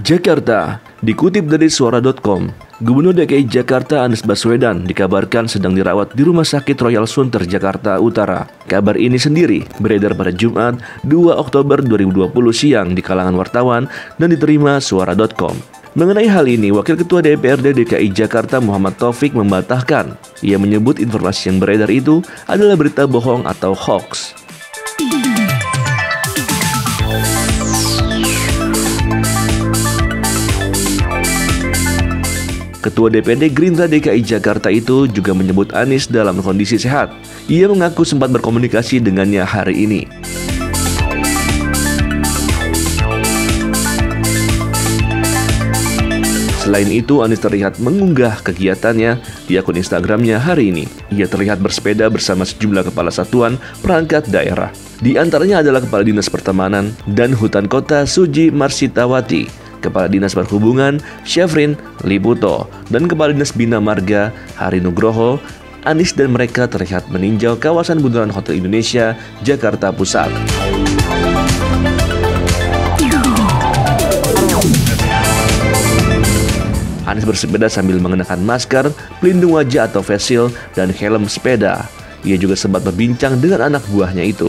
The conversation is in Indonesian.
Jakarta, dikutip dari suara.com, Gubernur DKI Jakarta Anies Baswedan dikabarkan sedang dirawat di Rumah Sakit Royal Sunter Jakarta Utara. Kabar ini sendiri beredar pada Jumat 2 Oktober 2020 siang di kalangan wartawan dan diterima suara.com. Mengenai hal ini, Wakil Ketua DPRD DKI Jakarta Muhammad Taufik membantahkan. Ia menyebut informasi yang beredar itu adalah berita bohong atau hoax. Ketua DPD Gerindra DKI Jakarta itu juga menyebut Anies dalam kondisi sehat. Ia mengaku sempat berkomunikasi dengannya hari ini. Selain itu, Anies terlihat mengunggah kegiatannya di akun Instagramnya hari ini. Ia terlihat bersepeda bersama sejumlah kepala satuan perangkat daerah. Di antaranya adalah Kepala Dinas Pertamanan dan Hutan Kota Suji Marsitawati, Kepala Dinas Perhubungan Syafrin Liputo, dan Kepala Dinas Bina Marga Hari Nugroho, Anis dan mereka terlihat meninjau kawasan bundaran Hotel Indonesia, Jakarta Pusat. Anies bersepeda sambil mengenakan masker, pelindung wajah atau face shield, dan helm sepeda. Ia juga sempat berbincang dengan anak buahnya itu.